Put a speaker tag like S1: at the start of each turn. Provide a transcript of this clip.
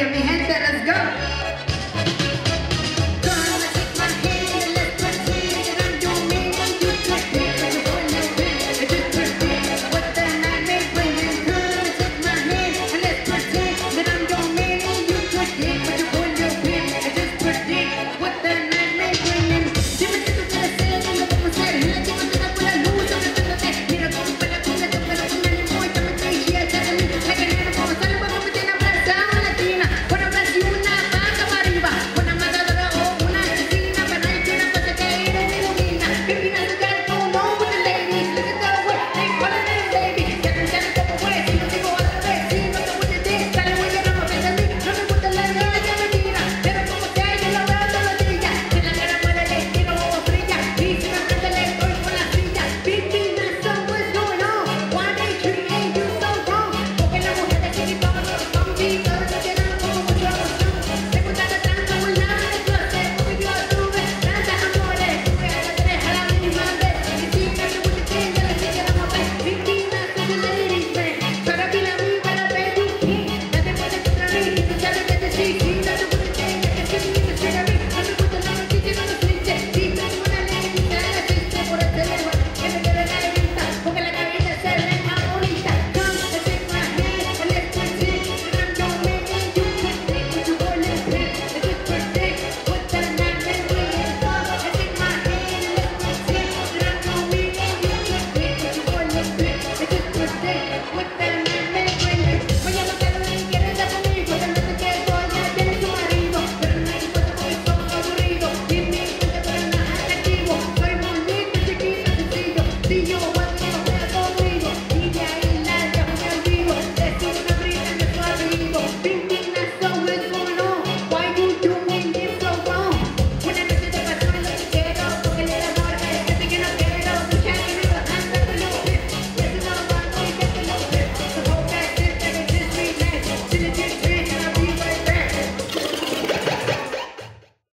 S1: give me